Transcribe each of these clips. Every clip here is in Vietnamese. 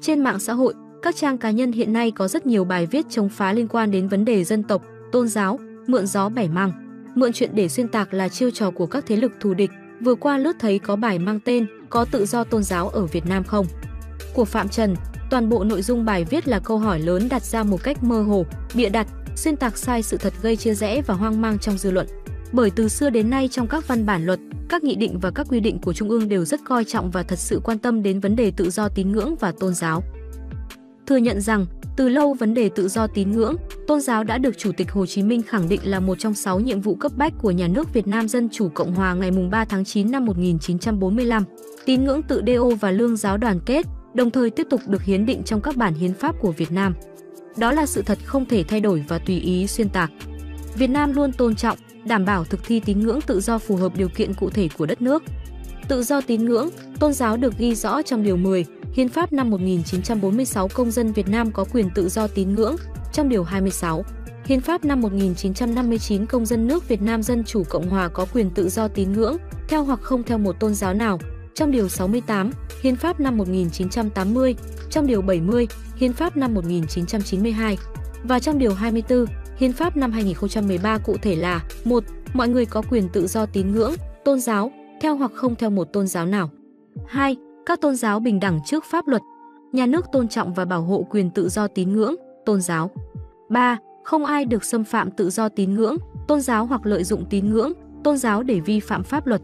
Trên mạng xã hội, các trang cá nhân hiện nay có rất nhiều bài viết chống phá liên quan đến vấn đề dân tộc, tôn giáo, mượn gió bẻ măng. Mượn chuyện để xuyên tạc là chiêu trò của các thế lực thù địch. Vừa qua lướt thấy có bài mang tên Có tự do tôn giáo ở Việt Nam không? Của Phạm Trần, toàn bộ nội dung bài viết là câu hỏi lớn đặt ra một cách mơ hồ, bịa đặt, xuyên tạc sai sự thật gây chia rẽ và hoang mang trong dư luận. Bởi từ xưa đến nay trong các văn bản luật, các nghị định và các quy định của Trung ương đều rất coi trọng và thật sự quan tâm đến vấn đề tự do tín ngưỡng và tôn giáo. Thừa nhận rằng, từ lâu vấn đề tự do tín ngưỡng, tôn giáo đã được Chủ tịch Hồ Chí Minh khẳng định là một trong 6 nhiệm vụ cấp bách của nhà nước Việt Nam Dân Chủ Cộng Hòa ngày 3 tháng 9 năm 1945. Tín ngưỡng tự đeo và lương giáo đoàn kết, đồng thời tiếp tục được hiến định trong các bản hiến pháp của Việt Nam. Đó là sự thật không thể thay đổi và tùy ý xuyên tạc. Việt Nam luôn tôn trọng, đảm bảo thực thi tín ngưỡng tự do phù hợp điều kiện cụ thể của đất nước. Tự do tín ngưỡng, tôn giáo được ghi rõ trong Điều 10, Hiến pháp năm 1946 công dân Việt Nam có quyền tự do tín ngưỡng, trong Điều 26. Hiến pháp năm 1959 công dân nước Việt Nam Dân Chủ Cộng Hòa có quyền tự do tín ngưỡng, theo hoặc không theo một tôn giáo nào, trong Điều 68, Hiến pháp năm 1980, trong Điều 70, Hiến pháp năm 1992 và trong Điều 24, Hiến pháp năm 2013 cụ thể là một, Mọi người có quyền tự do tín ngưỡng, tôn giáo, theo hoặc không theo một tôn giáo nào. 2. Các tôn giáo bình đẳng trước pháp luật. Nhà nước tôn trọng và bảo hộ quyền tự do tín ngưỡng, tôn giáo. 3. Không ai được xâm phạm tự do tín ngưỡng, tôn giáo hoặc lợi dụng tín ngưỡng, tôn giáo để vi phạm pháp luật.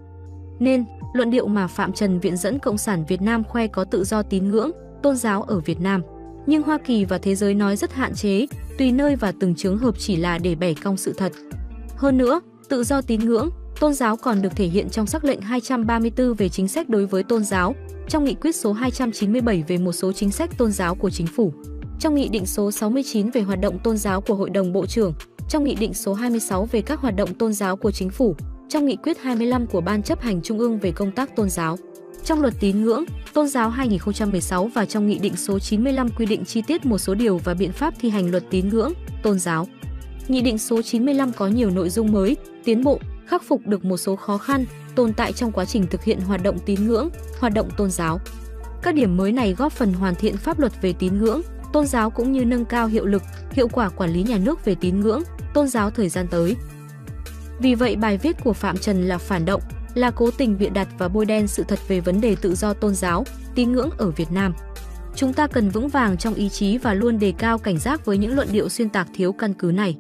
Nên, luận điệu mà Phạm Trần viện dẫn Cộng sản Việt Nam khoe có tự do tín ngưỡng, tôn giáo ở Việt Nam. Nhưng Hoa Kỳ và thế giới nói rất hạn chế, tùy nơi và từng trường hợp chỉ là để bẻ cong sự thật. Hơn nữa, tự do tín ngưỡng, tôn giáo còn được thể hiện trong sắc lệnh 234 về chính sách đối với tôn giáo, trong nghị quyết số 297 về một số chính sách tôn giáo của chính phủ, trong nghị định số 69 về hoạt động tôn giáo của Hội đồng Bộ trưởng, trong nghị định số 26 về các hoạt động tôn giáo của chính phủ, trong nghị quyết 25 của Ban chấp hành Trung ương về công tác tôn giáo. Trong luật tín ngưỡng, tôn giáo 2016 và trong Nghị định số 95 quy định chi tiết một số điều và biện pháp thi hành luật tín ngưỡng, tôn giáo. Nghị định số 95 có nhiều nội dung mới, tiến bộ, khắc phục được một số khó khăn, tồn tại trong quá trình thực hiện hoạt động tín ngưỡng, hoạt động tôn giáo. Các điểm mới này góp phần hoàn thiện pháp luật về tín ngưỡng, tôn giáo cũng như nâng cao hiệu lực, hiệu quả quản lý nhà nước về tín ngưỡng, tôn giáo thời gian tới. Vì vậy bài viết của Phạm Trần là phản động, là cố tình bịa đặt và bôi đen sự thật về vấn đề tự do tôn giáo, tín ngưỡng ở Việt Nam. Chúng ta cần vững vàng trong ý chí và luôn đề cao cảnh giác với những luận điệu xuyên tạc thiếu căn cứ này.